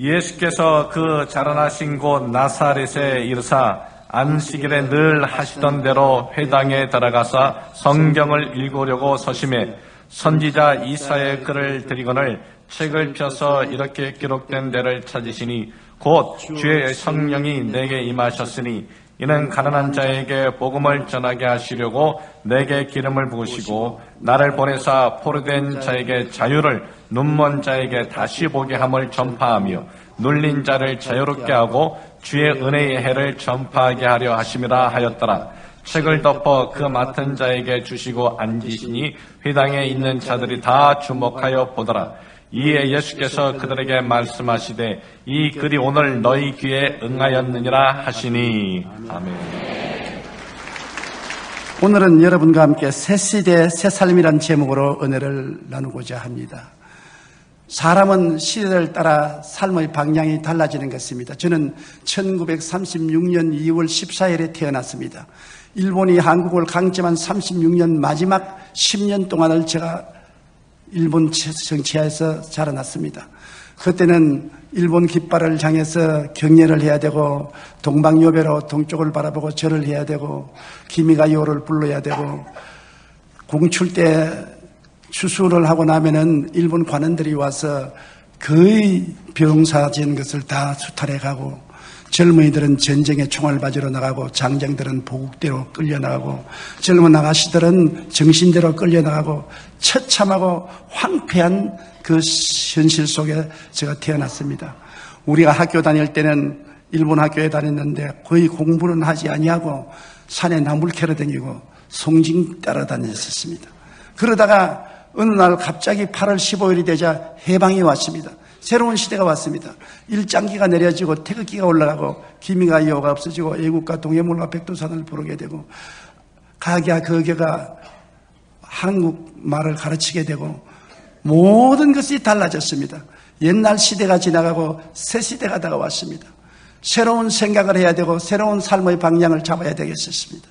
예수께서 그 자라나신 곳 나사렛에 이르사 안식일에 늘 하시던 대로 회당에 들어가서 성경을 읽으려고 서심해 선지자 이사의 글을 드리거늘 책을 펴서 이렇게 기록된 데를 찾으시니 곧 주의 성령이 내게 임하셨으니 이는 가난한 자에게 복음을 전하게 하시려고 내게 기름을 부으시고 나를 보내사 포로된 자에게 자유를 눈먼 자에게 다시 보게 함을 전파하며 눌린 자를 자유롭게 하고 주의 은혜의 해를 전파하게 하려 하심이라 하였더라. 책을 덮어 그 맡은 자에게 주시고 앉으시니 회당에 있는 자들이 다 주목하여 보더라. 이에 예수께서 그들에게 말씀하시되 이 글이 오늘 너희 귀에 응하였느니라 하시니 아멘. 오늘은 여러분과 함께 새 시대 새 삶이란 제목으로 은혜를 나누고자 합니다. 사람은 시대를 따라 삶의 방향이 달라지는 것입니다. 저는 1936년 2월 14일에 태어났습니다. 일본이 한국을 강점한 36년 마지막 10년 동안을 제가 일본 정치하에서 자라났습니다. 그때는 일본 깃발을 향해서 경례를 해야 되고 동방요배로 동쪽을 바라보고 절을 해야 되고 기미가요를 불러야 되고 공출 때 추수를 하고 나면은 일본 관원들이 와서 거의 병사 지은 것을 다 수탈해 가고 젊은이들은 전쟁에 총알 바지로 나가고 장정들은 보국대로 끌려나가고 젊은 아가씨들은 정신대로 끌려나가고 처참하고 황폐한 그 현실 속에 제가 태어났습니다. 우리가 학교 다닐 때는 일본 학교에 다녔는데 거의 공부는 하지 아니하고 산에 나물 캐러 다니고 송진 따라 다녔었습니다. 그러다가 어느 날 갑자기 8월 15일이 되자 해방이 왔습니다. 새로운 시대가 왔습니다. 일장기가 내려지고 태극기가 올라가고 기미가 이어가 없어지고 애국가 동해물과 백두산을 부르게 되고 가게와 거게가 한국말을 가르치게 되고 모든 것이 달라졌습니다. 옛날 시대가 지나가고 새 시대가 다가왔습니다. 새로운 생각을 해야 되고 새로운 삶의 방향을 잡아야 되겠습니다.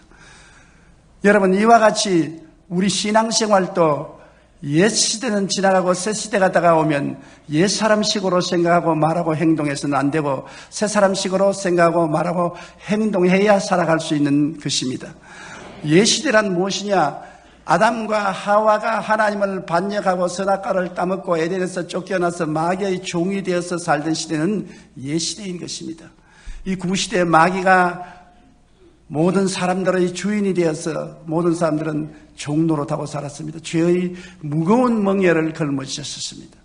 여러분 이와 같이 우리 신앙생활도 옛 시대는 지나가고 새 시대가 다가오면 옛 사람식으로 생각하고 말하고 행동해서는 안 되고 새 사람식으로 생각하고 말하고 행동해야 살아갈 수 있는 것입니다. 옛 시대란 무엇이냐? 아담과 하와가 하나님을 반역하고 선악과를 따먹고 에덴에서 쫓겨나서 마귀의 종이 되어서 살던 시대는 옛 시대인 것입니다. 이 구시대 마귀가 모든 사람들의 주인이 되어서 모든 사람들은 타고 살았습니다. 죄의 무거운 멍에를 걸머지셨습니다.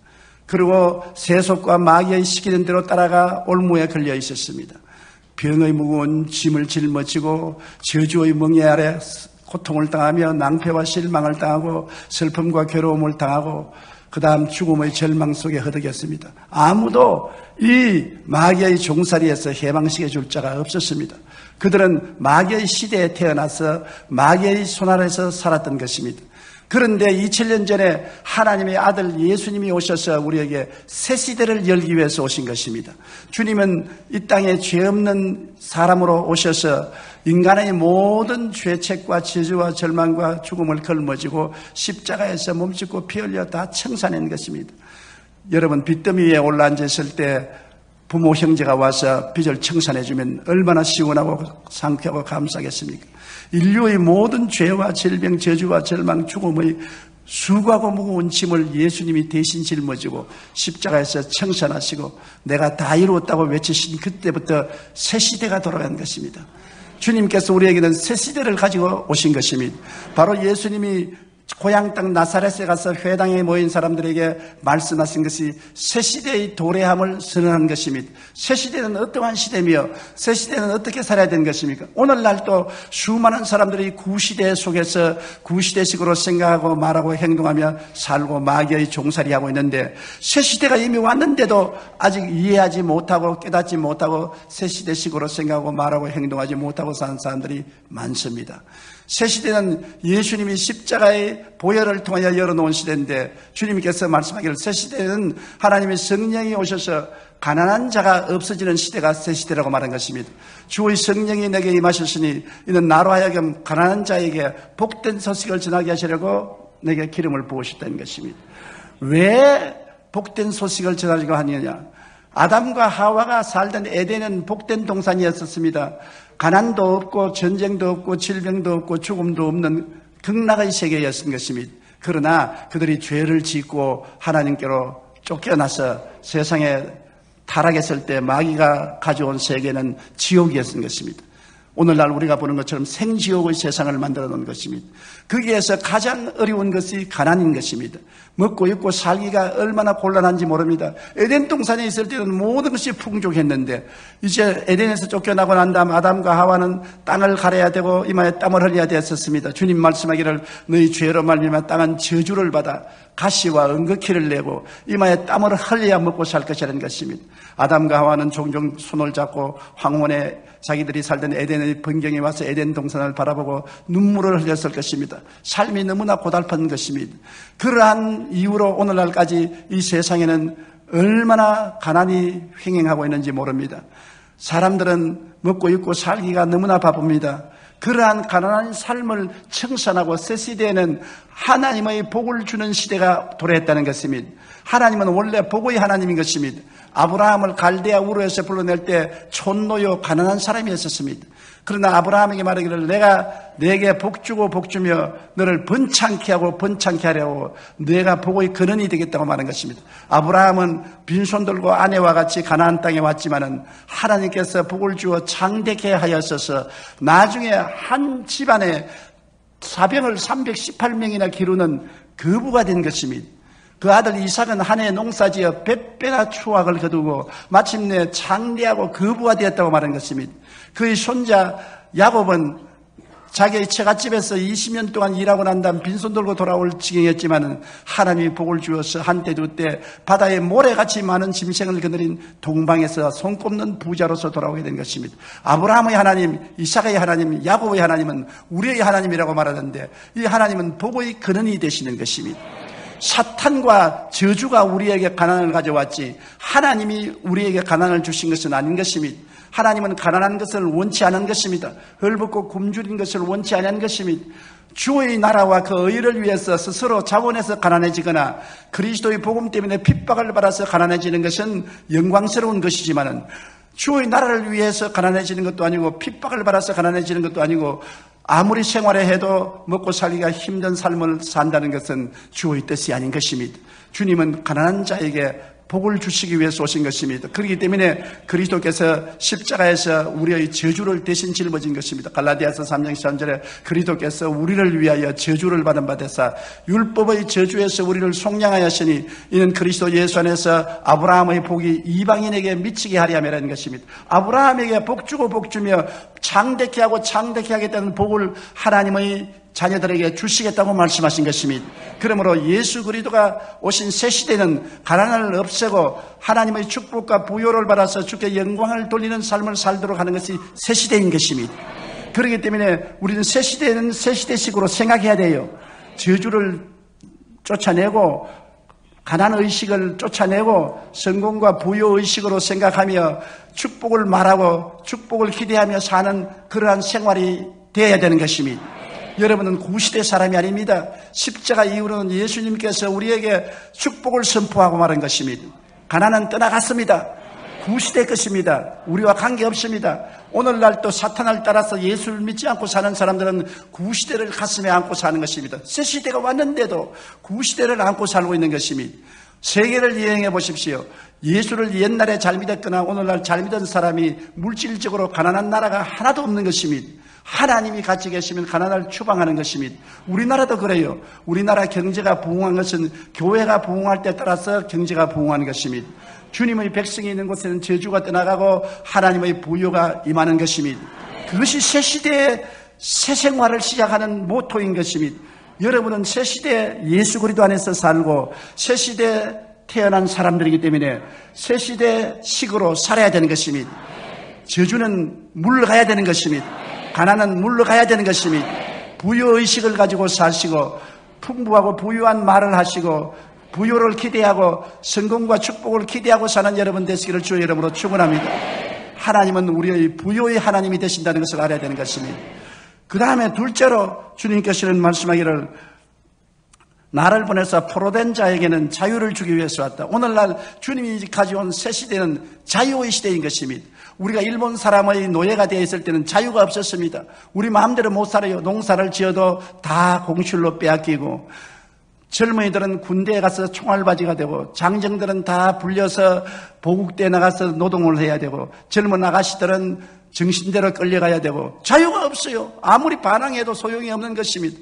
그리고 세속과 마귀의 시키는 대로 따라가 올무에 걸려 있었습니다. 병의 무거운 짐을 짊어지고 저주의 멍에 아래 고통을 당하며 낭패와 실망을 당하고 슬픔과 괴로움을 당하고 그 다음 죽음의 절망 속에 허덕였습니다. 아무도 이 마귀의 종살이에서 해방시켜 줄 자가 없었습니다. 그들은 마귀의 시대에 태어나서 마귀의 손 아래서 살았던 것입니다. 그런데 2000년 전에 하나님의 아들 예수님이 오셔서 우리에게 새 시대를 열기 위해서 오신 것입니다. 주님은 이 땅에 죄 없는 사람으로 오셔서 인간의 모든 죄책과 저주와 절망과 죽음을 걸머지고 십자가에서 몸짓고 피 흘려 다 청산한 것입니다. 여러분 빚더미 위에 올라앉았을 때 부모 형제가 와서 빚을 청산해 주면 얼마나 시원하고 상쾌하고 감사하겠습니까? 인류의 모든 죄와 질병, 저주와 절망, 죽음의 수고하고 무거운 짐을 예수님이 대신 짊어지고 십자가에서 청산하시고 내가 다 이루었다고 외치신 그때부터 새 시대가 돌아간 것입니다. 주님께서 우리에게는 새 시대를 가지고 오신 것입니다. 바로 예수님이 고향 땅 나사렛에 가서 회당에 모인 사람들에게 말씀하신 것이 새 시대의 도래함을 선언한 것입니다. 새 시대는 어떠한 시대며 새 시대는 어떻게 살아야 되는 것입니까? 오늘날도 수많은 사람들이 구시대 속에서 구시대식으로 생각하고 말하고 행동하며 살고 마귀의 종살이하고 있는데 새 시대가 이미 왔는데도 아직 이해하지 못하고 깨닫지 못하고 새 시대식으로 생각하고 말하고 행동하지 못하고 사는 사람들이 많습니다. 새 시대는 예수님이 십자가의 보혈을 통하여 열어놓은 시대인데 주님께서 말씀하기를 새 시대는 하나님의 성령이 오셔서 가난한 자가 없어지는 시대가 새 시대라고 말한 것입니다. 주의 성령이 내게 임하셨으니 이는 나로 하여금 가난한 자에게 복된 소식을 전하게 하시려고 내게 기름을 부으셨다는 것입니다. 왜 복된 소식을 전하려고 하느냐? 아담과 하와가 살던 에덴은 복된 동산이었었습니다. 가난도 없고 전쟁도 없고 질병도 없고 죽음도 없는 극락의 세계였던 것입니다. 그러나 그들이 죄를 짓고 하나님께로 쫓겨나서 세상에 타락했을 때 마귀가 가져온 세계는 지옥이었던 것입니다. 오늘날 우리가 보는 것처럼 생지옥의 세상을 만들어 놓은 것입니다. 거기에서 가장 어려운 것이 가난인 것입니다. 먹고 입고 살기가 얼마나 곤란한지 모릅니다. 에덴 동산에 있을 때는 모든 것이 풍족했는데 이제 에덴에서 쫓겨나고 난 다음 아담과 하와는 땅을 가려야 되고 이마에 땀을 흘려야 되었습니다. 주님 말씀하기를 너희 죄로 말미암아 땅은 저주를 받아 가시와 은극히를 내고 이마에 땀을 흘려야 먹고 살 것이라는 것입니다. 아담과 하와는 종종 손을 잡고 황혼에 자기들이 살던 에덴의 번경에 와서 에덴 동산을 바라보고 눈물을 흘렸을 것입니다. 삶이 너무나 고달픈 것입니다. 그러한 이유로 오늘날까지 이 세상에는 얼마나 가난이 횡행하고 있는지 모릅니다. 사람들은 먹고 입고 살기가 너무나 바쁩니다. 그러한 가난한 삶을 청산하고 새 시대에는 하나님의 복을 주는 시대가 도래했다는 것입니다. 하나님은 원래 복의 하나님인 것입니다. 아브라함을 갈대아 우르에서 불러낼 때 촌노요 가난한 사람이었었습니다. 그러나 아브라함에게 말하기를 내가 내게 복 주고 복 주며 너를 번창케 하고 번창케 하려고 내가 복의 근원이 되겠다고 말한 것입니다. 아브라함은 빈손 들고 아내와 같이 가나안 땅에 왔지만은 하나님께서 복을 주어 장대케 하였어서 나중에 한 집안에 사병을 318명이나 기르는 거부가 된 것입니다. 그 아들 이삭은 한 해 농사지어 백배나 추악을 거두고 마침내 장대하고 거부가 되었다고 말한 것입니다. 그의 손자 야곱은 자기의 처갓집에서 20년 동안 일하고 난 다음 빈손 들고 돌아올 지경이었지만 하나님이 복을 주어서 한때 두때 바다에 모래같이 많은 짐승을 거느린 동방에서 손꼽는 부자로서 돌아오게 된 것입니다. 아브라함의 하나님, 이삭의 하나님, 야곱의 하나님은 우리의 하나님이라고 말하는데 이 하나님은 복의 근원이 되시는 것입니다. 사탄과 저주가 우리에게 가난을 가져왔지 하나님이 우리에게 가난을 주신 것은 아닌 것입니다. 하나님은 가난한 것을 원치 않은 것입니다. 헐벗고 굶주린 것을 원치 않은 것입니다. 주의 나라와 그 의를 위해서 스스로 자원해서 가난해지거나 그리스도의 복음 때문에 핍박을 받아서 가난해지는 것은 영광스러운 것이지만은 주의 나라를 위해서 가난해지는 것도 아니고 핍박을 받아서 가난해지는 것도 아니고 아무리 생활해 해도 먹고 살기가 힘든 삶을 산다는 것은 주의 뜻이 아닌 것입니다. 주님은 가난한 자에게 복을 주시기 위해서 오신 것입니다. 그렇기 때문에 그리스도께서 십자가에서 우리의 저주를 대신 짊어진 것입니다. 갈라디아서 3장 13절에 그리스도께서 우리를 위하여 저주를 받은 바 되사 율법의 저주에서 우리를 속량하였으니 이는 그리스도 예수 안에서 아브라함의 복이 이방인에게 미치게 하려 함이라는 것입니다. 아브라함에게 복 주고 복 주며 장대케 하고 장대케 하겠다는 복을 하나님의 자녀들에게 주시겠다고 말씀하신 것입니다. 그러므로 예수 그리스도가 오신 새 시대는 가난을 없애고 하나님의 축복과 부요를 받아서 주께 영광을 돌리는 삶을 살도록 하는 것이 새 시대인 것입니다. 그렇기 때문에 우리는 새 시대는 새 시대식으로 생각해야 돼요. 저주를 쫓아내고 가난 의식을 쫓아내고 성공과 부요 의식으로 생각하며 축복을 말하고 축복을 기대하며 사는 그러한 생활이 되어야 되는 것입니다. 여러분은 구시대 사람이 아닙니다. 십자가 이후로는 예수님께서 우리에게 축복을 선포하고 말한 것입니다. 가난은 떠나갔습니다. 구시대 것입니다. 우리와 관계없습니다. 오늘날 또 사탄을 따라서 예수를 믿지 않고 사는 사람들은 구시대를 가슴에 안고 사는 것입니다. 새 시대가 왔는데도 구시대를 안고 살고 있는 것입니다. 세계를 여행해 보십시오. 예수를 옛날에 잘 믿었거나 오늘날 잘 믿은 사람이 물질적으로 가난한 나라가 하나도 없는 것입니다. 하나님이 같이 계시면 가난을 추방하는 것입니다. 우리나라도 그래요. 우리나라 경제가 부흥한 것은 교회가 부흥할 때 따라서 경제가 부흥하는 것입니다. 주님의 백성이 있는 곳에는 저주가 떠나가고 하나님의 부여가 임하는 것입니다. 그것이 새 시대의 새 생활을 시작하는 모토인 것입니다. 여러분은 새 시대 예수 그리도 안에서 살고 새 시대 태어난 사람들이기 때문에 새 시대 식으로 살아야 되는 것입니다. 저주는 물러가야 되는 것입니다. 가난은 물러가야 되는 것입니다. 부여의식을 가지고 사시고 풍부하고 부유한 말을 하시고 부여를 기대하고 성공과 축복을 기대하고 사는 여러분 되시기를 주의 이름으로 축원합니다. 하나님은 우리의 부여의 하나님이 되신다는 것을 알아야 되는 것입니다. 그 다음에 둘째로 주님께서는 말씀하기를 나를 보내서 포로된 자에게는 자유를 주기 위해서 왔다. 오늘날 주님이 가져온 새 시대는 자유의 시대인 것입니다. 우리가 일본 사람의 노예가 되어 있을 때는 자유가 없었습니다. 우리 마음대로 못 살아요. 농사를 지어도 다 공실로 빼앗기고 젊은이들은 군대에 가서 총알바지가 되고 장정들은 다 불려서 보국대에 나가서 노동을 해야 되고 젊은 아가씨들은 정신대로 끌려가야 되고 자유가 없어요. 아무리 반항해도 소용이 없는 것입니다.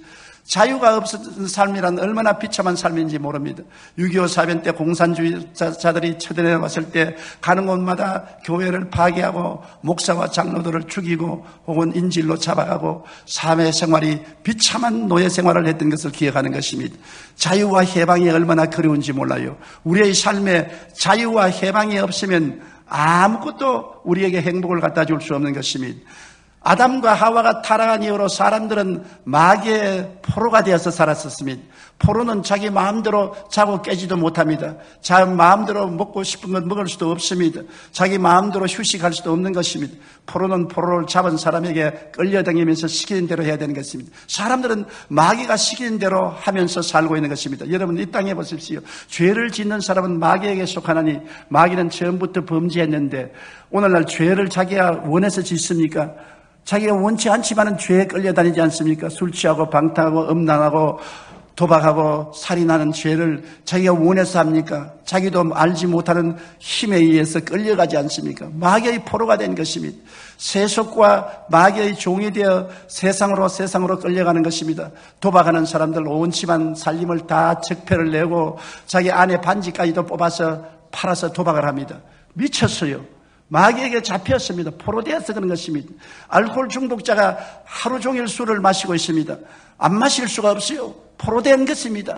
자유가 없는 삶이란 얼마나 비참한 삶인지 모릅니다. 6.25 사변 때 공산주의자들이 쳐들어 왔을 때 가는 곳마다 교회를 파괴하고 목사와 장로들을 죽이고 혹은 인질로 잡아가고 사회 생활이 비참한 노예 생활을 했던 것을 기억하는 것입니다. 자유와 해방이 얼마나 그리운지 몰라요. 우리의 삶에 자유와 해방이 없으면 아무것도 우리에게 행복을 갖다 줄 수 없는 것입니다. 아담과 하와가 타락한 이후로 사람들은 마귀의 포로가 되어서 살았었습니다. 포로는 자기 마음대로 자고 깨지도 못합니다. 자기 마음대로 먹고 싶은 것 먹을 수도 없습니다. 자기 마음대로 휴식할 수도 없는 것입니다. 포로는 포로를 잡은 사람에게 끌려다니면서 시키는 대로 해야 되는 것입니다. 사람들은 마귀가 시키는 대로 하면서 살고 있는 것입니다. 여러분 이 땅에 보십시오. 죄를 짓는 사람은 마귀에게 속하나니 마귀는 처음부터 범죄했는데 오늘날 죄를 자기가 원해서 짓습니까? 자기가 원치 않지만은 죄에 끌려다니지 않습니까? 술 취하고 방탕하고 음란하고 도박하고 살인하는 죄를 자기가 원해서 합니까? 자기도 알지 못하는 힘에 의해서 끌려가지 않습니까? 마귀의 포로가 된 것입니다. 세속과 마귀의 종이 되어 세상으로 세상으로 끌려가는 것입니다. 도박하는 사람들 온치만 살림을 다 적폐를 내고 자기 아내 반지까지도 뽑아서 팔아서 도박을 합니다. 미쳤어요. 마귀에게 잡혔습니다. 포로되어서 그런 것입니다. 알코올 중독자가 하루 종일 술을 마시고 있습니다. 안 마실 수가 없어요. 포로된 것입니다.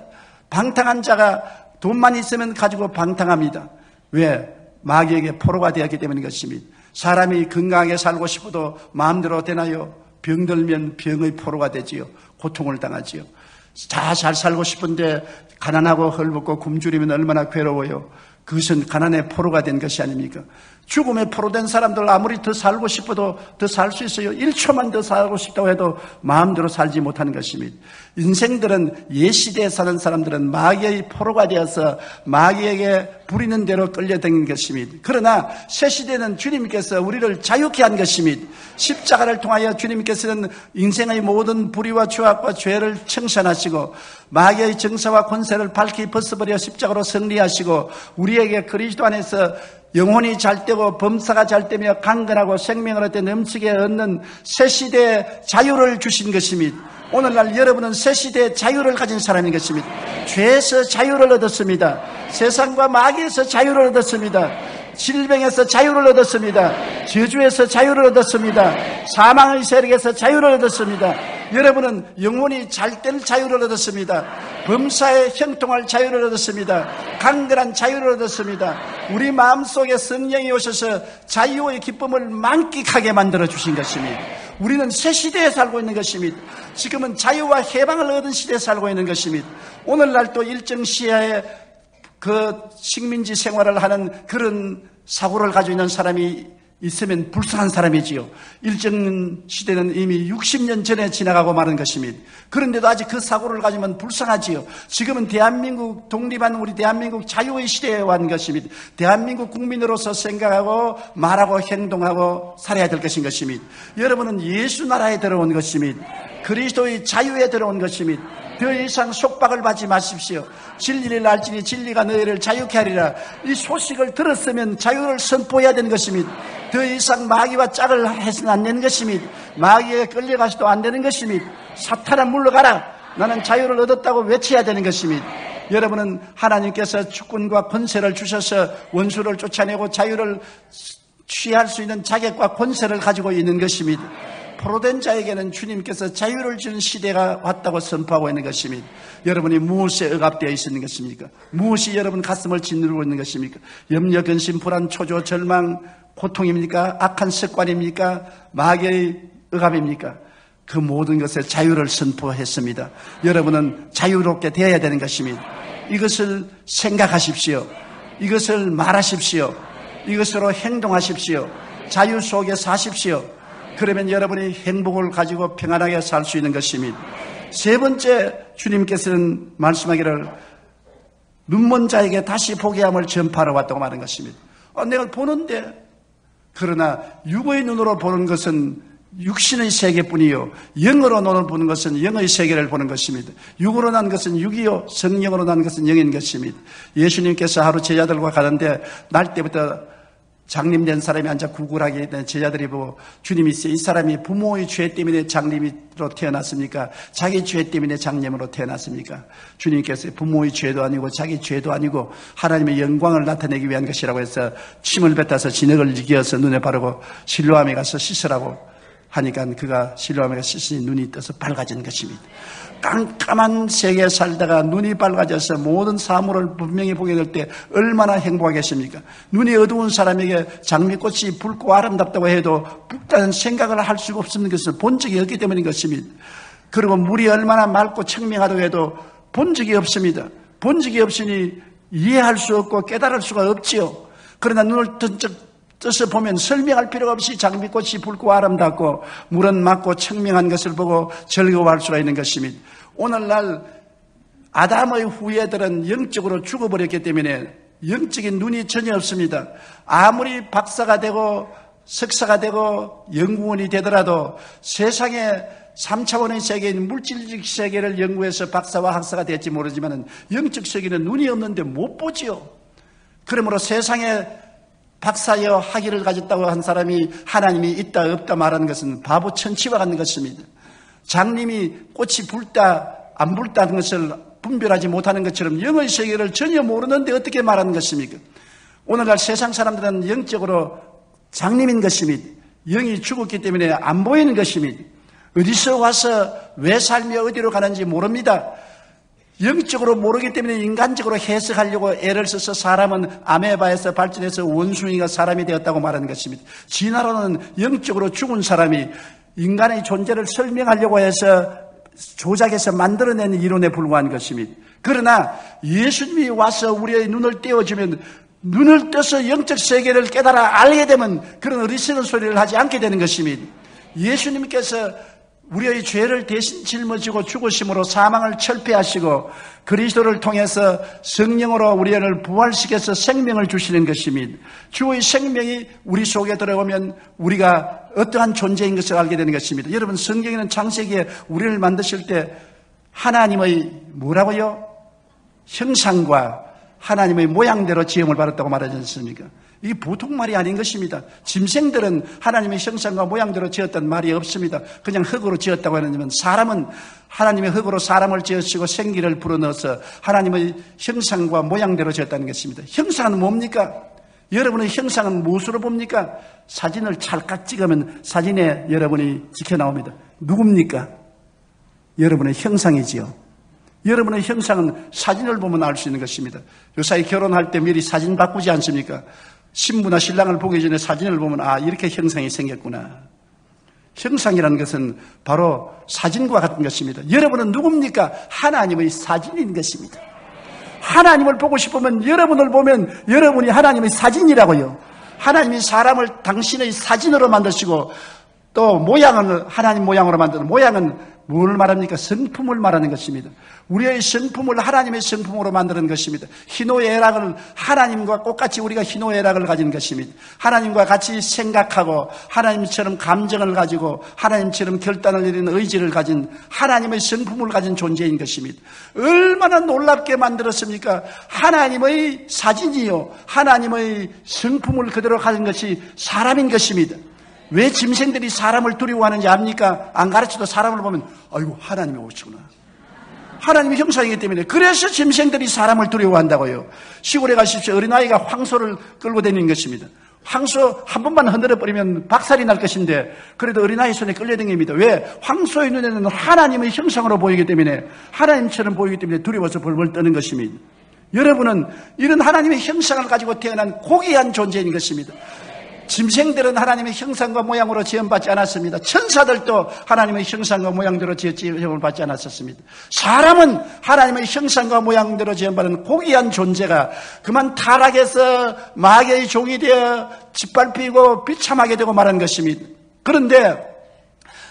방탕한 자가 돈만 있으면 가지고 방탕합니다. 왜? 마귀에게 포로가 되었기 때문인 것입니다. 사람이 건강하게 살고 싶어도 마음대로 되나요? 병들면 병의 포로가 되지요. 고통을 당하지요. 다 잘 살고 싶은데 가난하고 헐벗고 굶주리면 얼마나 괴로워요. 그것은 가난의 포로가 된 것이 아닙니까? 죽음의 포로된 사람들 아무리 더 살고 싶어도 더 살 수 있어요. 1초만 더 살고 싶다고 해도 마음대로 살지 못하는 것입니다. 인생들은 옛 시대에 사는 사람들은 마귀의 포로가 되어서 마귀에게 부리는 대로 끌려다니는 것입니다. 그러나 새 시대는 주님께서 우리를 자유케 한 것입니다. 십자가를 통하여 주님께서는 인생의 모든 불의와 죄악과 죄를 청산하시고 마귀의 정사와 권세를 밝히 벗어버려 십자가로 승리하시고 우리에게 그리스도 안에서 영혼이 잘 되고 범사가 잘 되며 강건하고 생명을 얻되 넘치게 얻는 새 시대의 자유를 주신 것입니다. 오늘날 여러분은 새 시대의 자유를 가진 사람인 것입니다. 죄에서 자유를 얻었습니다. 세상과 마귀에서 자유를 얻었습니다. 질병에서 자유를 얻었습니다. 저주에서 자유를 얻었습니다. 사망의 세력에서 자유를 얻었습니다. 여러분은 영혼이 잘 될 자유를 얻었습니다. 범사에 형통할 자유를 얻었습니다. 강건한 자유를 얻었습니다. 우리 마음속에 성령이 오셔서 자유의 기쁨을 만끽하게 만들어 주신 것입니다. 우리는 새 시대에 살고 있는 것입니다. 지금은 자유와 해방을 얻은 시대에 살고 있는 것입니다. 오늘날 또 일정 시야에 그 식민지 생활을 하는 그런 사고를 가지고 있는 사람이 있으면 불쌍한 사람이지요. 일정 시대는 이미 60년 전에 지나가고 마는 것입니다. 그런데도 아직 그 사고를 가지면 불쌍하지요. 지금은 대한민국 독립한 우리 대한민국 자유의 시대에 왔는 것입니다. 대한민국 국민으로서 생각하고 말하고 행동하고 살아야 될 것인 것입니다. 여러분은 예수 나라에 들어온 것입니다. 그리스도의 자유에 들어온 것입니다. 더 이상 속박을 받지 마십시오. 진리를 알지니 진리가 너희를 자유케 하리라. 이 소식을 들었으면 자유를 선포해야 되는 것입니다. 더 이상 마귀와 짝을 해서는 안 되는 것입니다. 마귀에 끌려가서도 안 되는 것입니다. 사탄아 물러가라. 나는 자유를 얻었다고 외쳐야 되는 것입니다. 여러분은 하나님께서 주권과 권세를 주셔서 원수를 쫓아내고 자유를 취할 수 있는 자격과 권세를 가지고 있는 것입니다. 포로된 자에게는 주님께서 자유를 주는 시대가 왔다고 선포하고 있는 것입니다. 여러분이 무엇에 억압되어 있는 것입니까? 무엇이 여러분 가슴을 짓누르고 있는 것입니까? 염려, 근심, 불안, 초조, 절망, 고통입니까? 악한 습관입니까? 마귀의 억압입니까? 그 모든 것에 자유를 선포했습니다. 여러분은 자유롭게 되어야 되는 것입니다. 이것을 생각하십시오. 이것을 말하십시오. 이것으로 행동하십시오. 자유 속에 사십시오. 그러면 여러분이 행복을 가지고 평안하게 살 수 있는 것입니다. 세 번째 주님께서는 말씀하기를 눈먼 자에게 다시 보게 함을 전파하러 왔다고 말한 것입니다. 아, 내가 보는데 그러나 육의 눈으로 보는 것은 육신의 세계뿐이요 영으로 눈을 보는 것은 영의 세계를 보는 것입니다. 육으로 난 것은 육이요 성령으로 난 것은 영인 것입니다. 예수님께서 하루 제자들과 가는데 날 때부터 장님된 사람이 앉아 구굴하게 된 제자들이 보고 주님이 이 사람이 부모의 죄 때문에 장님으로 태어났습니까? 자기 죄 때문에 장님으로 태어났습니까? 주님께서 부모의 죄도 아니고 자기 죄도 아니고 하나님의 영광을 나타내기 위한 것이라고 해서 침을 뱉어서 진흙을 이겨서 눈에 바르고 실로암에 가서 씻으라고 하니까 그가 실로암에 씻으니 눈이 떠서 밝아진 것입니다. 깜깜한 세계에 살다가 눈이 밝아져서 모든 사물을 분명히 보게 될 때 얼마나 행복하겠습니까? 눈이 어두운 사람에게 장미꽃이 붉고 아름답다고 해도 붉다는 생각을 할 수가 없는 것을 본 적이 없기 때문인 것입니다. 그리고 물이 얼마나 맑고 청명하다고 해도 본 적이 없습니다. 본 적이 없으니 이해할 수 없고 깨달을 수가 없지요. 그러나 눈을 던쩍 떠서 보면 설명할 필요가 없이 장미꽃이 붉고 아름답고 물은 맑고 청명한 것을 보고 즐거워할 수가 있는 것입니다. 오늘날 아담의 후예들은 영적으로 죽어버렸기 때문에 영적인 눈이 전혀 없습니다. 아무리 박사가 되고 석사가 되고 연구원이 되더라도 세상에 3차원의 세계인 물질적 세계를 연구해서 박사와 학사가 될지 모르지만 영적 세계는 눈이 없는데 못 보지요. 그러므로 세상에 박사여 학위를 가졌다고 한 사람이 하나님이 있다 없다 말하는 것은 바보 천치와 같은 것입니다. 장님이 꽃이 불다 안 불다는 것을 분별하지 못하는 것처럼 영의 세계를 전혀 모르는데 어떻게 말하는 것입니까? 오늘날 세상 사람들은 영적으로 장님인 것입니다. 영이 죽었기 때문에 안 보이는 것입니다. 어디서 와서 왜 살며 어디로 가는지 모릅니다. 영적으로 모르기 때문에 인간적으로 해석하려고 애를 써서 사람은 아메바에서 발전해서 원숭이가 사람이 되었다고 말하는 것입니다. 진화론은 영적으로 죽은 사람이 인간의 존재를 설명하려고 해서 조작해서 만들어낸 이론에 불과한 것입니다. 그러나 예수님이 와서 우리의 눈을 떼어주면 눈을 떠서 영적 세계를 깨달아 알게 되면 그런 어리석은 소리를 하지 않게 되는 것입니다. 예수님께서 우리의 죄를 대신 짊어지고 죽으심으로 사망을 철폐하시고 그리스도를 통해서 성령으로 우리를 부활시켜서 생명을 주시는 것입니다. 주의 생명이 우리 속에 들어오면 우리가 어떠한 존재인 것을 알게 되는 것입니다. 여러분 성경에는 창세기에 우리를 만드실 때 하나님의 뭐라고요? 형상과 하나님의 모양대로 지음을 받았다고 말하지 않습니까? 이게 보통 말이 아닌 것입니다. 짐승들은 하나님의 형상과 모양대로 지었던 말이 없습니다. 그냥 흙으로 지었다고 하는 사람은 하나님의 흙으로 사람을 지으시고 생기를 불어넣어서 하나님의 형상과 모양대로 지었다는 것입니다. 형상은 뭡니까? 여러분의 형상은 무엇으로 봅니까? 사진을 찰칵 찍으면 사진에 여러분이 지켜 나옵니다. 누굽니까? 여러분의 형상이지요. 여러분의 형상은 사진을 보면 알 수 있는 것입니다. 요사이 결혼할 때 미리 사진 바꾸지 않습니까? 신부나 신랑을 보기 전에 사진을 보면 아 이렇게 형상이 생겼구나. 형상이라는 것은 바로 사진과 같은 것입니다. 여러분은 누굽니까? 하나님의 사진인 것입니다. 하나님을 보고 싶으면 여러분을 보면 여러분이 하나님의 사진이라고요. 하나님이 사람을 당신의 사진으로 만드시고 또 모양을 하나님 모양으로 만드는 모양은 뭘 말합니까? 성품을 말하는 것입니다. 우리의 성품을 하나님의 성품으로 만드는 것입니다. 희노애락을 하나님과 똑같이 우리가 희노애락을 가진 것입니다. 하나님과 같이 생각하고 하나님처럼 감정을 가지고 하나님처럼 결단을 내리는 의지를 가진 하나님의 성품을 가진 존재인 것입니다. 얼마나 놀랍게 만들었습니까? 하나님의 사진이요. 하나님의 성품을 그대로 가진 것이 사람인 것입니다. 왜 짐승들이 사람을 두려워하는지 압니까? 안 가르쳐도 사람을 보면 아이고 하나님이 오시구나. 하나님의 형상이기 때문에 그래서 짐승들이 사람을 두려워한다고요. 시골에 가십시오. 어린아이가 황소를 끌고 다니는 것입니다. 황소 한 번만 흔들어 버리면 박살이 날 것인데 그래도 어린아이 손에 끌려다닙니다. 왜? 황소의 눈에는 하나님의 형상으로 보이기 때문에 하나님처럼 보이기 때문에 두려워서 벌벌 떠는 것입니다. 여러분은 이런 하나님의 형상을 가지고 태어난 고귀한 존재인 것입니다. 짐승들은 하나님의 형상과 모양으로 지음받지 않았습니다. 천사들도 하나님의 형상과 모양대로 지음을 받지 않았었습니다. 사람은 하나님의 형상과 모양대로 지음받은 고귀한 존재가 그만 타락해서 마귀의 종이 되어 짓밟히고 비참하게 되고 말한 것입니다. 그런데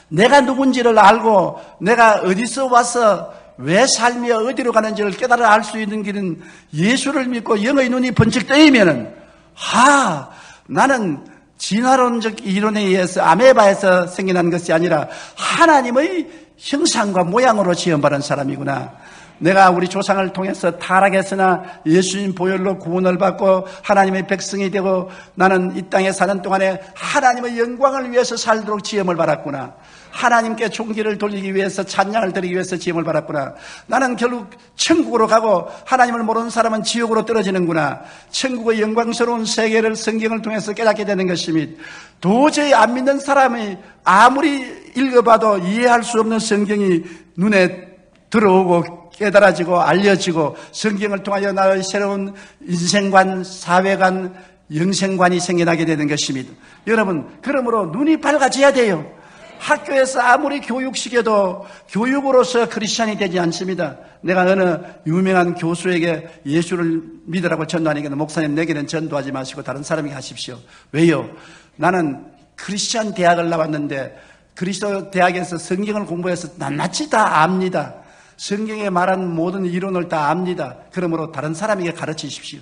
내가 누군지를 알고 내가 어디서 와서 왜 삶이 어디로 가는지를 깨달아 알 수 있는 길은 예수를 믿고 영의 눈이 번쩍 뜨이면은 하 나는 진화론적 이론에 의해서 아메바에서 생겨난 것이 아니라 하나님의 형상과 모양으로 지음받은 사람이구나. 내가 우리 조상을 통해서 타락했으나 예수님 보혈로 구원을 받고 하나님의 백성이 되고 나는 이 땅에 사는 동안에 하나님의 영광을 위해서 살도록 지음을 받았구나. 하나님께 종기를 돌리기 위해서 찬양을 드리기 위해서 지음을 받았구나. 나는 결국 천국으로 가고 하나님을 모르는 사람은 지옥으로 떨어지는구나. 천국의 영광스러운 세계를 성경을 통해서 깨닫게 되는 것이니 도저히 안 믿는 사람이 아무리 읽어봐도 이해할 수 없는 성경이 눈에 들어오고 깨달아지고 알려지고 성경을 통하여 나의 새로운 인생관, 사회관, 영생관이 생겨나게 되는 것입니다. 여러분, 그러므로 눈이 밝아져야 돼요. 학교에서 아무리 교육시켜도 교육으로서 크리스천이 되지 않습니다. 내가 어느 유명한 교수에게 예수를 믿으라고 전도하니까 목사님 내게는 전도하지 마시고 다른 사람에게 하십시오. 왜요? 나는 크리스천 대학을 나왔는데 그리스도 대학에서 성경을 공부해서 낱낱이 다 압니다. 성경에 말한 모든 이론을 다 압니다. 그러므로 다른 사람에게 가르치십시오.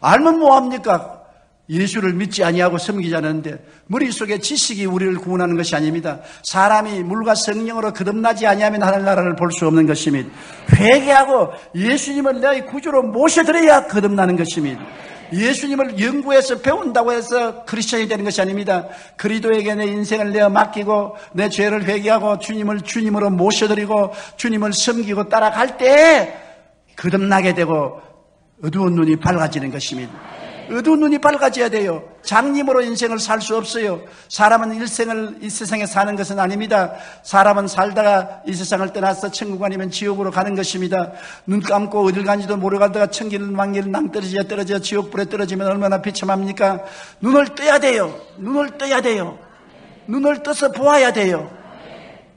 알면 뭐합니까? 예수를 믿지 아니하고 섬기지 않는데 머릿속에 지식이 우리를 구원하는 것이 아닙니다. 사람이 물과 성령으로 거듭나지 아니하면 하늘 나라를 볼 수 없는 것입니다. 회개하고 예수님을 내 구주로 모셔드려야 거듭나는 것입니다. 예수님을 연구해서 배운다고 해서 크리스천이 되는 것이 아닙니다. 그리도에게 내 인생을 내어 맡기고 내 죄를 회개하고 주님을 주님으로 모셔드리고 주님을 섬기고 따라갈 때 거듭나게 되고 어두운 눈이 밝아지는 것입니다. 어두운 눈이 밝아져야 돼요. 장님으로 인생을 살 수 없어요. 사람은 일생을 이 세상에 사는 것은 아닙니다. 사람은 살다가 이 세상을 떠나서 천국 아니면 지옥으로 가는 것입니다. 눈 감고 어딜 간지도 모르 가다가 천길 만길 낭떠러지에 떨어져 지옥불에 떨어지면 얼마나 비참합니까? 눈을 떠야 돼요. 눈을 떠야 돼요. 눈을 떠서 보아야 돼요.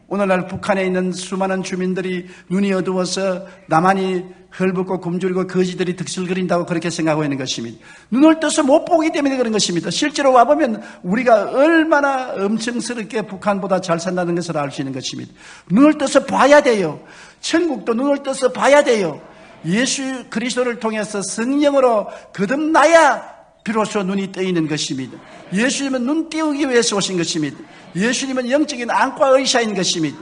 오늘날 북한에 있는 수많은 주민들이 눈이 어두워서 나만이 헐벗고 굶주리고 거지들이 득실거린다고 그렇게 생각하고 있는 것입니다. 눈을 떠서 못 보기 때문에 그런 것입니다. 실제로 와보면 우리가 얼마나 엄청스럽게 북한보다 잘 산다는 것을 알 수 있는 것입니다. 눈을 떠서 봐야 돼요. 천국도 눈을 떠서 봐야 돼요. 예수 그리스도를 통해서 성령으로 거듭나야 비로소 눈이 떠있는 것입니다. 예수님은 눈 띄우기 위해서 오신 것입니다. 예수님은 영적인 안과 의사인 것입니다.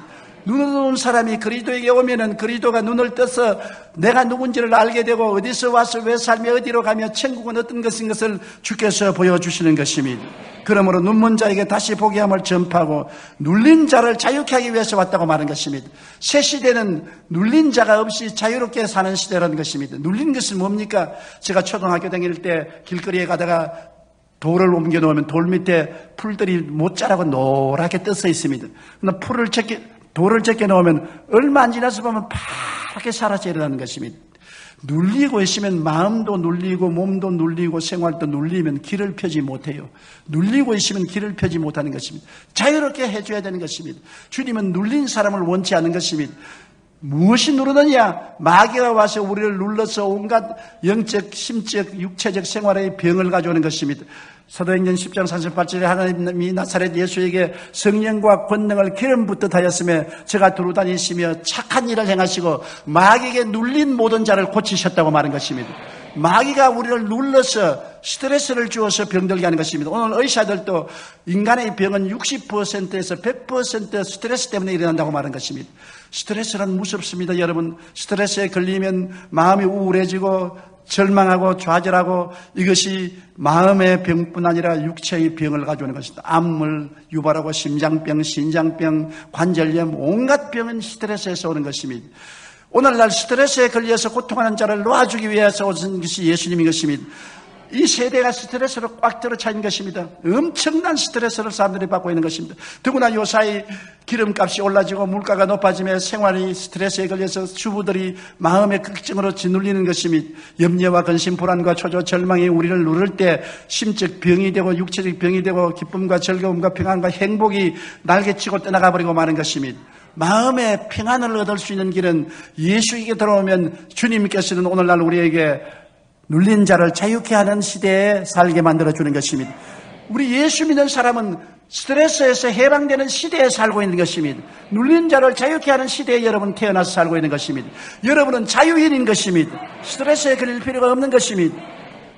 눈을 놓은 사람이 그리스도에게 오면은 그리스도가 눈을 떠서 내가 누군지를 알게 되고 어디서 와서 왜 삶이 어디로 가며 천국은 어떤 것인 것을 주께서 보여주시는 것입니다. 그러므로 눈먼 자에게 다시 보게 함을 전파하고 눌린 자를 자유케 하기 위해서 왔다고 말한 것입니다. 새 시대는 눌린 자가 없이 자유롭게 사는 시대라는 것입니다. 눌린 것은 뭡니까? 제가 초등학교 다닐 때 길거리에 가다가 돌을 옮겨 놓으면 돌 밑에 풀들이 못 자라고 노랗게 떠서 있습니다. 풀을 제껴, 돌을 제껴 놓으면 얼마 안 지나서 보면 파랗게 사라져 일어나는 것입니다. 눌리고 있으면 마음도 눌리고 몸도 눌리고 생활도 눌리면 길을 펴지 못해요. 눌리고 있으면 길을 펴지 못하는 것입니다. 자유롭게 해줘야 되는 것입니다. 주님은 눌린 사람을 원치 않는 것입니다. 무엇이 누르느냐? 마귀가 와서 우리를 눌러서 온갖 영적, 심적, 육체적 생활의 병을 가져오는 것입니다. 사도행전 10장 38절에 하나님이 나사렛 예수에게 성령과 권능을 기름 붓듯 하였으며 제가 두루 다니시며 착한 일을 행하시고 마귀에게 눌린 모든 자를 고치셨다고 말한 것입니다. 마귀가 우리를 눌러서 스트레스를 주어서 병들게 하는 것입니다. 오늘 의사들도 인간의 병은 60%에서 100% 스트레스 때문에 일어난다고 말한 것입니다. 스트레스는 무섭습니다, 여러분. 스트레스에 걸리면 마음이 우울해지고 절망하고 좌절하고 이것이 마음의 병뿐 아니라 육체의 병을 가져오는 것입니다. 암물, 유발하고 심장병, 신장병, 관절염, 온갖 병은 스트레스에서 오는 것입니다. 오늘날 스트레스에 걸려서 고통하는 자를 놓아주기 위해서 오신 것이 예수님인 것입니다. 이 세대가 스트레스로 꽉 들어차 있는 것입니다. 엄청난 스트레스를 사람들이 받고 있는 것입니다. 더구나 요사이 기름값이 올라지고 물가가 높아지며 생활이 스트레스에 걸려서 주부들이 마음의 걱정으로 짓눌리는 것입니다. 염려와 근심, 불안과 초조, 절망이 우리를 누를 때 심적 병이 되고 육체적 병이 되고 기쁨과 즐거움과 평안과 행복이 날개치고 떠나가 버리고 마는 것입니다. 마음의 평안을 얻을 수 있는 길은 예수에게 들어오면 주님께서는 오늘날 우리에게 눌린 자를 자유케 하는 시대에 살게 만들어 주는 것입니다. 우리 예수 믿는 사람은 스트레스에서 해방되는 시대에 살고 있는 것입니다. 눌린 자를 자유케 하는 시대에 여러분 태어나서 살고 있는 것입니다. 여러분은 자유인인 것입니다. 스트레스에 걸릴 필요가 없는 것입니다.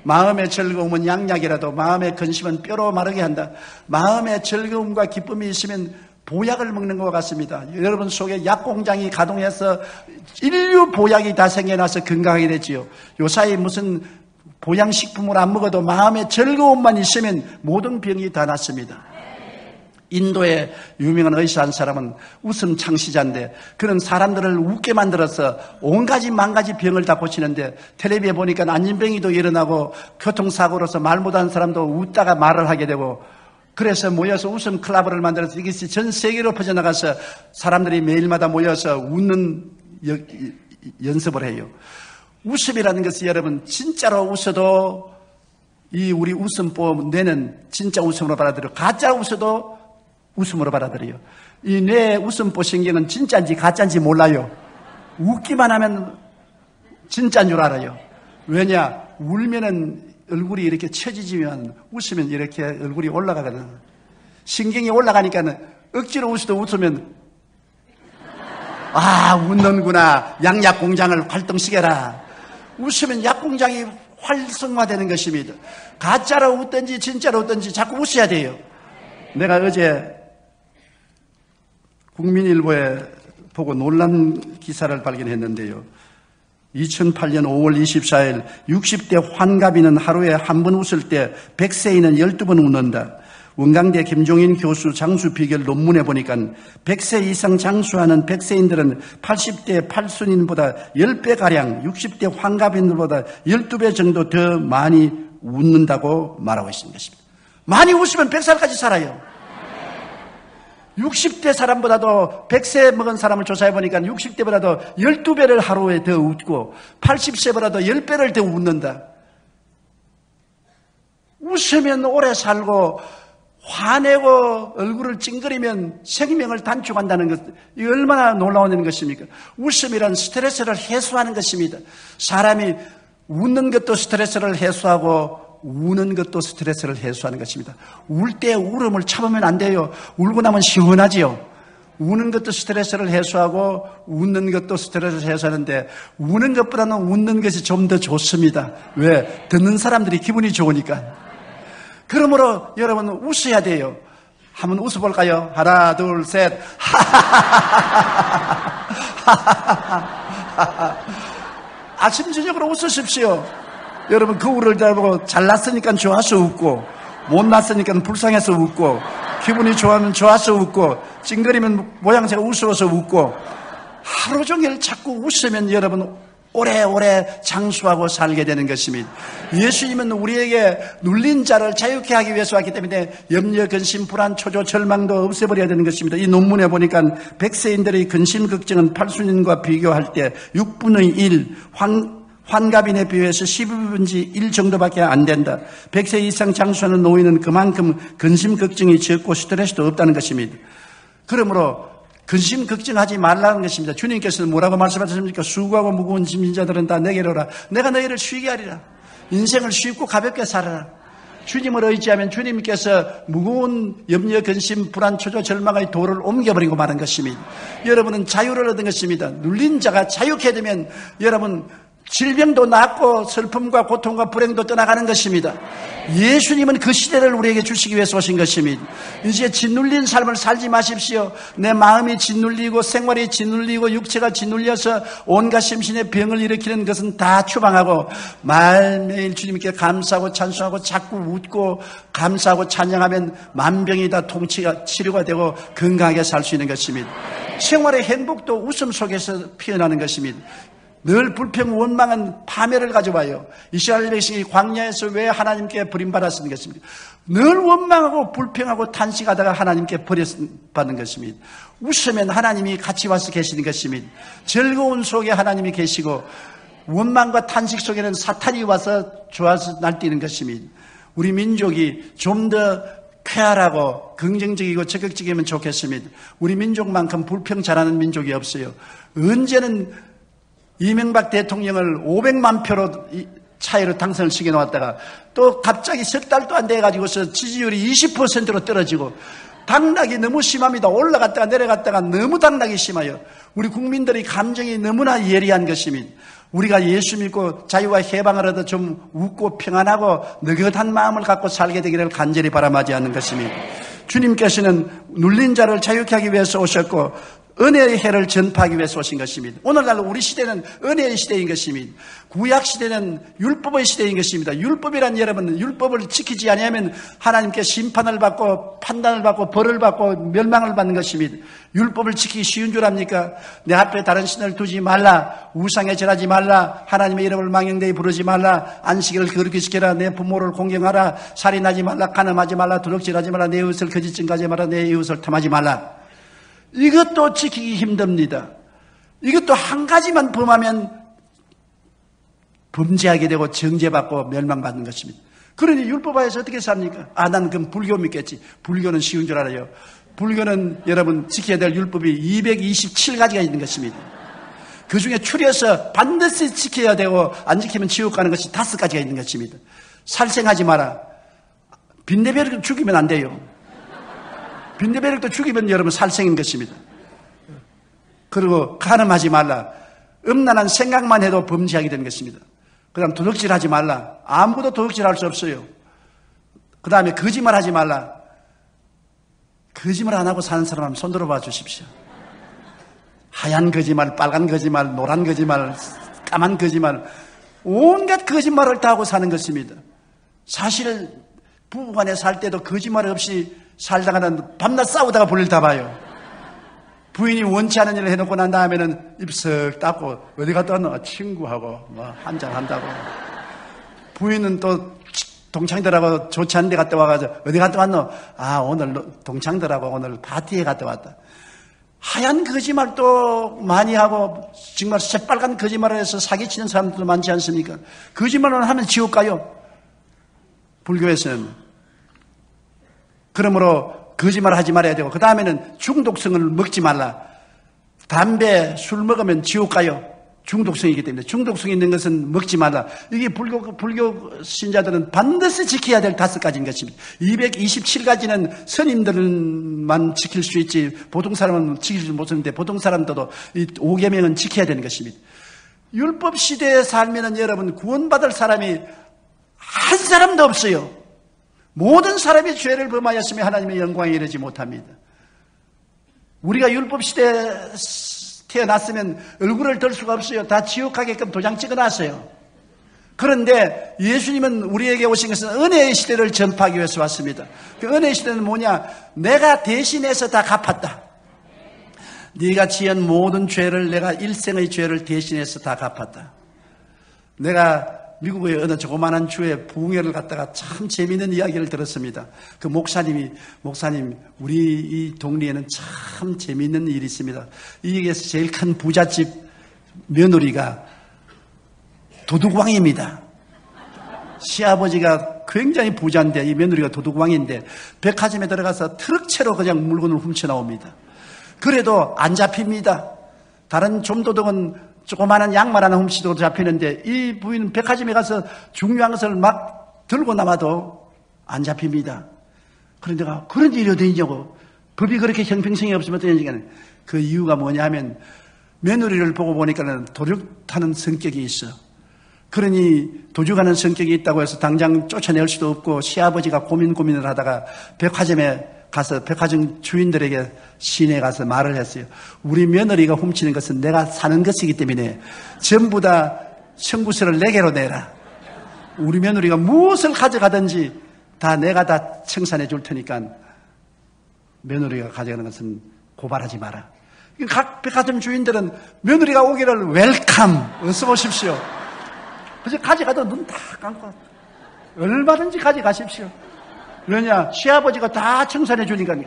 마음의 즐거움은 양약이라도 마음의 근심은 뼈로 마르게 한다. 마음의 즐거움과 기쁨이 있으면 보약을 먹는 것 같습니다. 여러분 속에 약 공장이 가동해서 인류 보약이 다 생겨나서 건강하게 되지요. 요사이 무슨 보양식품을 안 먹어도 마음의 즐거움만 있으면 모든 병이 다 낫습니다. 인도의 유명한 의사 한 사람은 웃음 창시자인데 그런 사람들을 웃게 만들어서 온 가지 만 가지 병을 다 고치는데 텔레비에 보니까 안진병이도 일어나고 교통사고로서 말 못하는 사람도 웃다가 말을 하게 되고 그래서 모여서 웃음 클럽을 만들어서 이것이 전 세계로 퍼져나가서 사람들이 매일마다 모여서 웃는 여- 연습을 해요. 웃음이라는 것이 여러분 진짜로 웃어도 이 우리 웃음법 뇌는 진짜 웃음으로 받아들여 가짜 웃어도 웃음으로 받아들여요. 이뇌 웃음법 신경은 진짜인지 가짜인지 몰라요. 웃기만 하면 진짜인 줄 알아요. 왜냐 울면은 얼굴이 이렇게 처지지면 웃으면 이렇게 얼굴이 올라가거든. 신경이 올라가니까는 억지로 웃어도 웃으면 아 웃는구나 양약 공장을 활동시켜라. 웃으면 약 공장이 활성화되는 것입니다. 가짜로 웃든지 진짜로 웃든지 자꾸 웃어야 돼요. 내가 어제 국민일보에 보고 놀란 기사를 발견했는데요. 2008년 5월 24일 60대 환갑이는 하루에 한 번 웃을 때 100세인은 12번 웃는다. 원광대 김종인 교수 장수 비결 논문에 보니까 100세 이상 장수하는 100세인들은 80대 팔순인보다 10배가량 60대 환갑인들보다 12배 정도 더 많이 웃는다고 말하고 있는 것입니다. 많이 웃으면 100살까지 살아요. 60대 사람보다도 100세 먹은 사람을 조사해 보니까 60대보다도 12배를 하루에 더 웃고 80세보다도 10배를 더 웃는다. 웃으면 오래 살고 화내고 얼굴을 찡그리면 생명을 단축한다는 것, 이 얼마나 놀라운 것입니까? 웃음이란 스트레스를 해소하는 것입니다. 사람이 웃는 것도 스트레스를 해소하고 우는 것도 스트레스를 해소하는 것입니다. 울 때 울음을 참으면 안 돼요. 울고 나면 시원하지요. 우는 것도 스트레스를 해소하고 웃는 것도 스트레스를 해소하는데 우는 것보다는 웃는 것이 좀 더 좋습니다. 왜? 듣는 사람들이 기분이 좋으니까. 그러므로 여러분 웃어야 돼요. 한번 웃어볼까요? 하나, 둘, 셋. 아침, 저녁으로 웃으십시오. 여러분, 거울을 잡고 잘났으니까 좋아서 웃고, 못났으니까 불쌍해서 웃고, 기분이 좋아하면 좋아서 웃고, 찡그리면 모양새가 우스워서 웃고, 하루 종일 자꾸 웃으면 여러분 오래오래 장수하고 살게 되는 것입니다. 예수님은 우리에게 눌린 자를 자유케 하기 위해서 왔기 때문에 염려, 근심, 불안, 초조, 절망도 없애버려야 되는 것입니다. 이 논문에 보니까 백세인들의 근심, 걱정은 팔순인과 비교할 때 6분의 1, 환, 환갑인에 비해서 12분지 1 정도밖에 안 된다. 100세 이상 장수하는 노인은 그만큼 근심, 걱정이 적고 스트레스도 없다는 것입니다. 그러므로 근심 걱정하지 말라는 것입니다. 주님께서는 뭐라고 말씀하셨습니까? 수고하고 무거운 짐진 자들은 다 내게로 오라. 내가 너희를 쉬게 하리라. 인생을 쉽고 가볍게 살아라. 주님을 의지하면 주님께서 무거운 염려, 근심, 불안, 초조, 절망의 돌을 옮겨버리고 마는 것입니다. 여러분은 자유를 얻은 것입니다. 눌린 자가 자유케 되면 여러분 질병도 낫고 슬픔과 고통과 불행도 떠나가는 것입니다. 예수님은 그 시대를 우리에게 주시기 위해서 오신 것입니다. 이제 짓눌린 삶을 살지 마십시오. 내 마음이 짓눌리고 생활이 짓눌리고 육체가 짓눌려서 온갖 심신의 병을 일으키는 것은 다 추방하고 말매일 주님께 감사하고 찬송하고 자꾸 웃고 감사하고 찬양하면 만병이 다 통치가 치료가 되고 건강하게 살 수 있는 것입니다. 생활의 행복도 웃음 속에서 피어나는 것입니다. 늘 불평, 원망은 파멸을 가져와요. 이스라엘 백성이 광야에서 왜 하나님께 버림받았는 것입니까? 늘 원망하고 불평하고 탄식하다가 하나님께 버림받는 것입니다. 웃으면 하나님이 같이 와서 계시는 것입니다. 즐거운 속에 하나님이 계시고 원망과 탄식 속에는 사탄이 와서 좋아서 날뛰는 것입니다. 우리 민족이 좀 더 쾌활하고 긍정적이고 적극적이면 좋겠습니다. 우리 민족만큼 불평 잘하는 민족이 없어요. 언제는 이명박 대통령을 500만 표로 차이로 당선을 시켜놓았다가 또 갑자기 석 달도 안 돼가지고서 지지율이 20%로 떨어지고 당락이 너무 심합니다. 올라갔다가 내려갔다가 너무 당락이 심해요. 우리 국민들의 감정이 너무나 예리한 것입니다. 우리가 예수 믿고 자유와 해방을 얻어 좀 웃고 평안하고 느긋한 마음을 갖고 살게 되기를 간절히 바람하지 않는 것입니다. 주님께서는 눌린 자를 자유케 하기 위해서 오셨고 은혜의 해를 전파하기 위해서 오신 것입니다. 오늘날 우리 시대는 은혜의 시대인 것입니다. 구약 시대는 율법의 시대인 것입니다. 율법이란 여러분 율법을 지키지 아니하면 하나님께 심판을 받고 판단을 받고 벌을 받고 멸망을 받는 것입니다. 율법을 지키기 쉬운 줄 압니까? 내 앞에 다른 신을 두지 말라. 우상에 절하지 말라. 하나님의 이름을 망령되이 부르지 말라. 안식일을 거룩히 지켜라. 내 부모를 공경하라. 살인하지 말라. 간음하지 말라. 도둑질하지 말라. 내 이웃을 거짓 증가하지 말라. 내 이웃을 탐하지 말라. 이것도 지키기 힘듭니다. 이것도 한 가지만 범하면 범죄하게 되고 정죄받고 멸망받는 것입니다. 그러니 율법하에서 어떻게 삽니까? 아, 난 그럼 불교 믿겠지. 불교는 쉬운 줄 알아요. 불교는 여러분 지켜야 될 율법이 227가지가 있는 것입니다. 그 중에 추려서 반드시 지켜야 되고 안 지키면 지옥 가는 것이 다섯 가지가 있는 것입니다. 살생하지 마라. 빈대별을 죽이면 안 돼요. 빈대배력도 죽이면 여러분 살생인 것입니다. 그리고 가늠하지 말라. 음란한 생각만 해도 범죄하게 되는 것입니다. 그 다음 도둑질 하지 말라. 아무도 도둑질 할 수 없어요. 그 다음에 거짓말 하지 말라. 거짓말 안 하고 사는 사람 손 들어봐 주십시오. 하얀 거짓말, 빨간 거짓말, 노란 거짓말, 까만 거짓말, 온갖 거짓말을 다 하고 사는 것입니다. 사실 부부간에 살 때도 거짓말 없이 살다가는 밤낮 싸우다가 볼일 다 봐요. 부인이 원치 않은 일을 해놓고 난 다음에는 입석 닦고 어디 갔다 왔노? 친구하고 뭐 한잔 한다고. 부인은 또 동창들하고 좋지 않은 데 갔다 와가지고 어디 갔다 왔노? 아 오늘 동창들하고 오늘 파티에 갔다 왔다. 하얀 거짓말도 많이 하고 정말 새빨간 거짓말을 해서 사기치는 사람들도 많지 않습니까? 거짓말을 하면 지옥 가요. 불교에서는 그러므로 거짓말 하지 말아야 되고 그 다음에는 중독성을 먹지 말라. 담배, 술 먹으면 지옥 가요. 중독성이기 때문에 중독성 있는 것은 먹지 말라. 이게 불교 불교 신자들은 반드시 지켜야 될 다섯 가지인 것입니다. 227가지는 스님들만 지킬 수 있지 보통 사람은 지키지 못하는데 보통 사람들도 이 5계명은 지켜야 되는 것입니다. 율법 시대에 살면은 여러분 구원받을 사람이 한 사람도 없어요. 모든 사람이 죄를 범하였으며 하나님의 영광에 이르지 못합니다. 우리가 율법 시대에 태어났으면 얼굴을 들 수가 없어요. 다 지옥 가게끔 도장 찍어놨어요. 그런데 예수님은 우리에게 오신 것은 은혜의 시대를 전파하기 위해서 왔습니다. 그 은혜의 시대는 뭐냐? 내가 대신해서 다 갚았다. 네가 지은 모든 죄를 내가 일생의 죄를 대신해서 다 갚았다. 내가 미국의 어느 조그마한 주에 부흥회를 갔다가 참 재미있는 이야기를 들었습니다. 그 목사님이, 목사님, 우리 이 동네에는 참 재미있는 일이 있습니다. 이에게서 제일 큰 부잣집 며느리가 도둑왕입니다. 시아버지가 굉장히 부자인데 이 며느리가 도둑왕인데 백화점에 들어가서 트럭채로 그냥 물건을 훔쳐 나옵니다. 그래도 안 잡힙니다. 다른 좀도둑은 조그마한 양말 하나 훔치도 잡히는데 이 부인은 백화점에 가서 중요한 것을 막 들고 남아도 안 잡힙니다. 그런데 가 그런 일이 어디 있냐고. 법이 그렇게 형평성이 없으면 어떻게 되냐면 그 이유가 뭐냐 하면 며느리를 보고 보니까는 도둑하는 성격이 있어. 그러니 도둑하는 성격이 있다고 해서 당장 쫓아낼 수도 없고 시아버지가 고민 고민을 하다가 백화점에 가서 백화점 주인들에게 시내에 가서 말을 했어요. 우리 며느리가 훔치는 것은 내가 사는 것이기 때문에 전부 다 청구서를 내게로 내라. 우리 며느리가 무엇을 가져가든지 다 내가 다 청산해 줄 테니까 며느리가 가져가는 것은 고발하지 마라. 각 백화점 주인들은 며느리가 오기를 welcome 어서 오십시오. 그래서 가져가도 눈 다 감고 얼마든지 가져가십시오. 왜냐? 시아버지가 다 청산해 주니까요.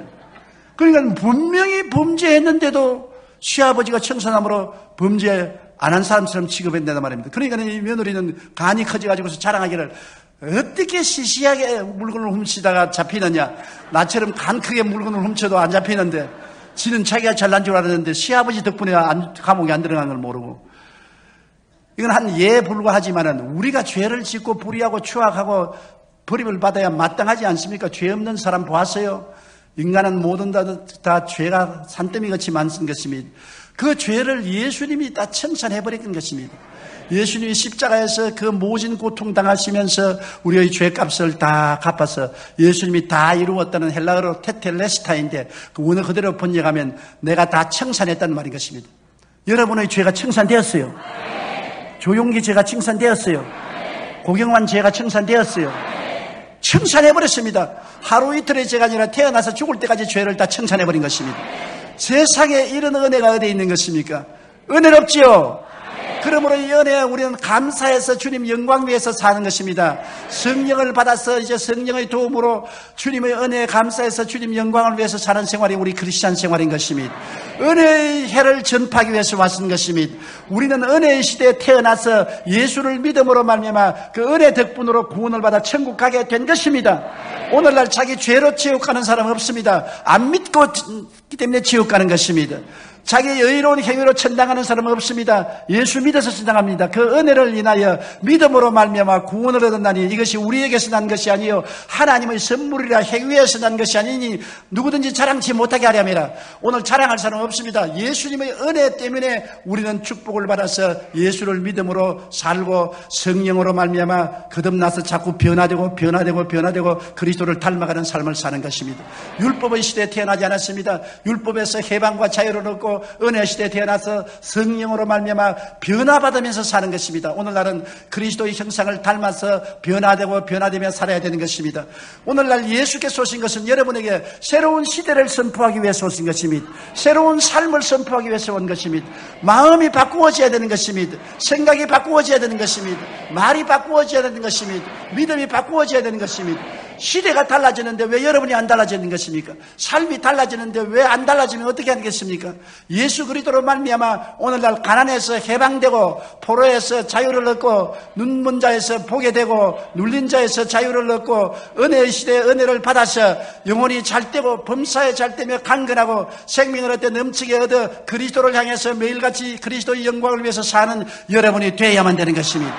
그러니까 분명히 범죄했는데도 시아버지가 청산함으로 범죄 안 한 사람처럼 취급했다는 말입니다. 그러니까 이 며느리는 간이 커져가지고서 자랑하기를 어떻게 시시하게 물건을 훔치다가 잡히느냐. 나처럼 간 크게 물건을 훔쳐도 안 잡히는데 지는 자기가 잘난 줄 알았는데 시아버지 덕분에 안, 감옥에 안 들어간 걸 모르고 이건 한 예에 불과하지만은 우리가 죄를 짓고 불의하고 추악하고 버림을 받아야 마땅하지 않습니까? 죄 없는 사람 보았어요? 인간은 모든 다, 다 죄가 산더미 같이 많은 것입니다. 그 죄를 예수님이 다 청산해버린 것입니다. 예수님이 십자가에서 그 모진 고통 당하시면서 우리의 죄값을 다 갚아서 예수님이 다 이루었다는 헬라어로 테텔레스타인데 그 원어 그대로 번역하면 내가 다 청산했다는 말인 것입니다. 여러분의 죄가 청산되었어요. 조용기 죄가 청산되었어요. 고경환 죄가 청산되었어요. 청산해버렸습니다. 하루 이틀의 죄가 아니라 태어나서 죽을 때까지 죄를 다 청산해버린 것입니다. 세상에 이런 은혜가 어디 있는 것입니까? 은혜롭지요? 그러므로 이 은혜에 우리는 감사해서 주님 영광 위해서 사는 것입니다. 성령을 받아서 이제 성령의 도움으로 주님의 은혜에 감사해서 주님 영광을 위해서 사는 생활이 우리 크리스찬 생활인 것입니다. 은혜의 해를 전파하기 위해서 왔은 것입니다. 우리는 은혜의 시대에 태어나서 예수를 믿음으로 말미암아 그 은혜 덕분으로 구원을 받아 천국 가게 된 것입니다. 오늘날 자기 죄로 지옥 가는 사람 없습니다. 안 믿고 있기 때문에 지옥 가는 것입니다. 자기 여유로운 행위로 천당하는 사람은 없습니다. 예수 믿어서 천당합니다. 그 은혜를 인하여 믿음으로 말미암아 구원을 얻었나니 이것이 우리에게서 난 것이 아니요 하나님의 선물이라 행위에서 난 것이 아니니 누구든지 자랑치 못하게 하려면 오늘 자랑할 사람은 없습니다. 예수님의 은혜 때문에 우리는 축복을 받아서 예수를 믿음으로 살고 성령으로 말미암아 거듭나서 자꾸 변화되고 변화되고 변화되고 그리스도를 닮아가는 삶을 사는 것입니다. 율법의 시대에 태어나지 않았습니다. 율법에서 해방과 자유를 얻고 은혜 시대에 태어나서 성령으로 말미암아 변화받으면서 사는 것입니다. 오늘날은 그리스도의 형상을 닮아서 변화되고 변화되며 살아야 되는 것입니다. 오늘날 예수께서 오신 것은 여러분에게 새로운 시대를 선포하기 위해서 오신 것입니다. 새로운 삶을 선포하기 위해서 온 것입니다. 마음이 바꾸어져야 되는 것입니다. 생각이 바꾸어져야 되는 것입니다. 말이 바꾸어져야 되는 것입니다. 믿음이 바꾸어져야 되는 것입니다. 시대가 달라지는데 왜 여러분이 안 달라지는 것입니까? 삶이 달라지는데 왜 안 달라지면 어떻게 하겠습니까? 예수 그리스도로 말미암아 오늘날 가난에서 해방되고 포로에서 자유를 얻고 눈먼 자에서 보게 되고 눌린 자에서 자유를 얻고 은혜의 시대에 은혜를 받아서 영혼이 잘 되고 범사에 잘 되며 강건하고 생명을 얻되 넘치게 얻어 그리스도를 향해서 매일같이 그리스도의 영광을 위해서 사는 여러분이 되어야만 되는 것입니다.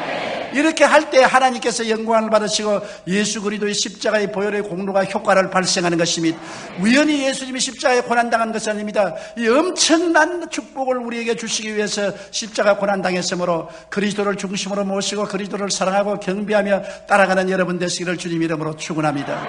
이렇게 할 때 하나님께서 영광을 받으시고 예수 그리스도의 십자가 의 보혈의 공로가 효과를 발생하는 것입니다. 우연히 예수님이 십자가에 고난당한 것이 아닙니다. 이 엄청난 축복을 우리에게 주시기 위해서 십자가 고난당했으므로 그리스도를 중심으로 모시고 그리스도를 사랑하고 경배하며 따라가는 여러분 되시기를 주님 이름으로 축원합니다.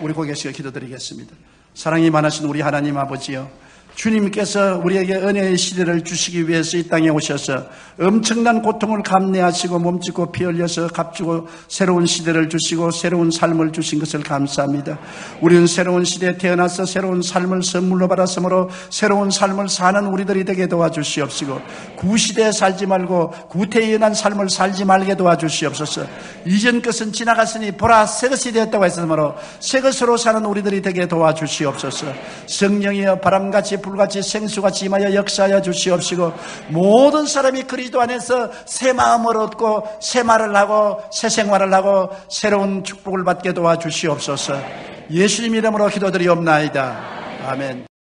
우리 고개 숙여 기도드리겠습니다. 사랑이 많으신 우리 하나님 아버지여 주님께서 우리에게 은혜의 시대를 주시기 위해서 이 땅에 오셔서 엄청난 고통을 감내하시고 몸짓고 피 흘려서 값주고 새로운 시대를 주시고 새로운 삶을 주신 것을 감사합니다. 우리는 새로운 시대에 태어나서 새로운 삶을 선물로 받았으므로 새로운 삶을 사는 우리들이 되게 도와주시옵시고 구시대에 살지 말고 구태연한 삶을 살지 말게 도와주시옵소서 이전 것은 지나갔으니 보라 새 것이 되었다고 했으므로 새 것으로 사는 우리들이 되게 도와주시옵소서 성령이여 바람같이 불같이 생수같이 임하여 역사하여 주시옵시고 모든 사람이 그리스도 안에서 새 마음을 얻고 새 말을 하고 새 생활을 하고 새로운 축복을 받게 도와주시옵소서. 예수님 이름으로 기도드리옵나이다. 아멘